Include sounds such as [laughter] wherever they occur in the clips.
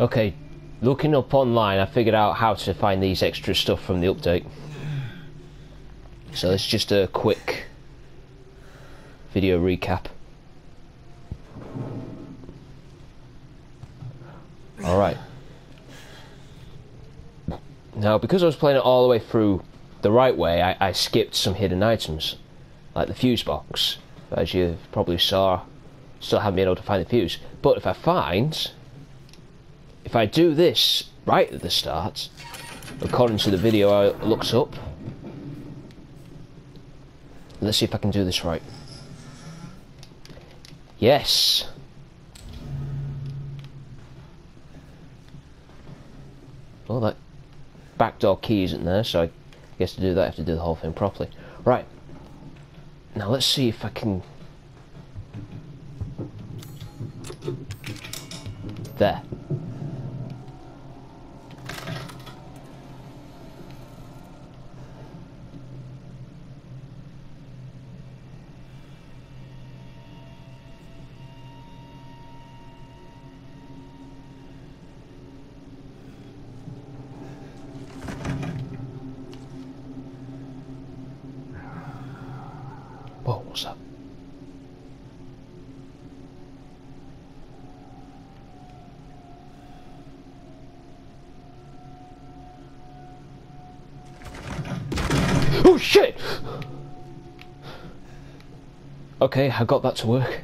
Okay, looking up online, I figured out how to find these extra stuff from the update. So it's just a quick video recap. Alright. Now, because I was playing it all the way through the right way, I, I skipped some hidden items, like the fuse box. As you probably saw, still haven't been able to find the fuse. But if I find if I do this right at the start, according to the video I looked up, let's see if I can do this right. Yes. Well, that backdoor key isn't there, so I guess to do that I have to do the whole thing properly. Right. Now let's see if I can... There. Shit! Okay, I got that to work.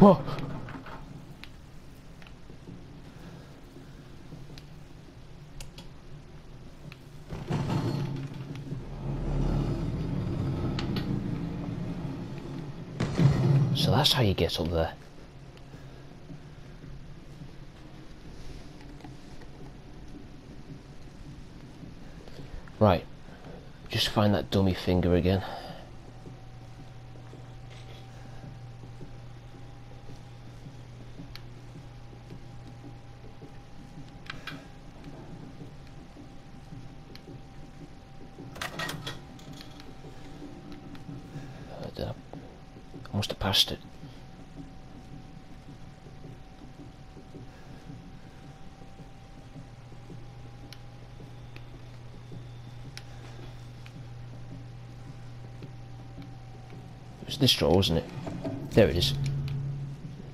Whoa! So that's how you get up there. Right. Just find that dummy finger again. Uh, did I Must have passed it. It was this drawer, wasn't it? There it is.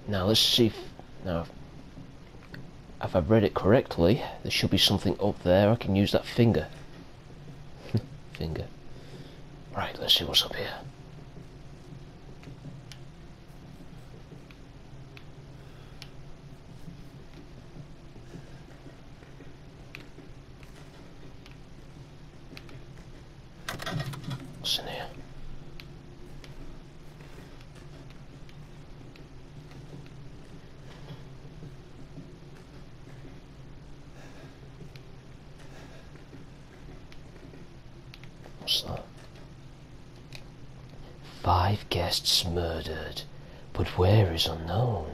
Now let's see if now if I've read it correctly, there should be something up there. I can use that finger. [laughs] finger. Right, let's see what's up here. What's in here? What's that? Five guests murdered, but where is unknown.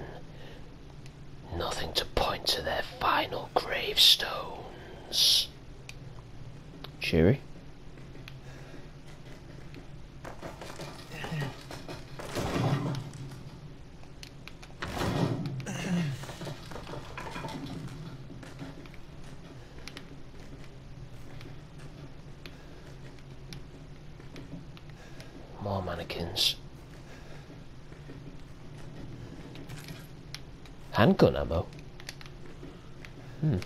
Nothing to point to their final gravestones. Cheery? More mannequins. Handgun ammo? Hmm,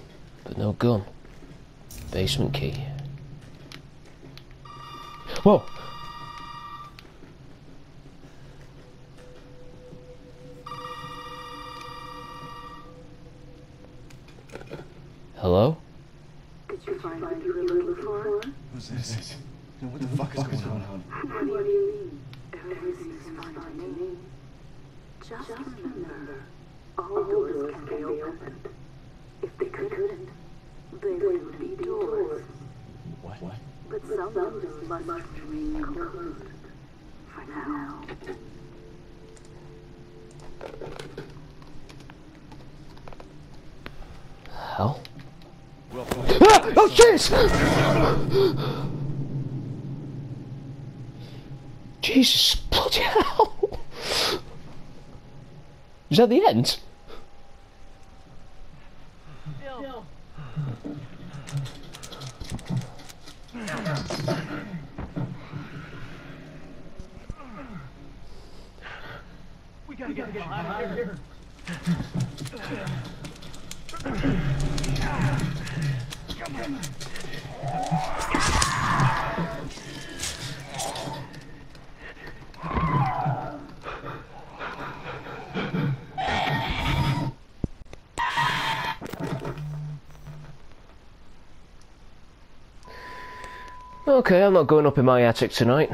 but no gun. Basement key. Whoa! Hello? Did you find what you were looking for? What's this? Now, what the fuck, fuck is going on? What do you mean? Everything's fine to me. Just, remember, all doors can be opened. If they couldn't, they would be doors. What? But some doors must remain closed. For now. Hell? Ah! Oh, jeez! Jesus, bloody hell! Is that the end? We gotta, we gotta get, get out of here. Come on. Okay, I'm not going up in my attic tonight.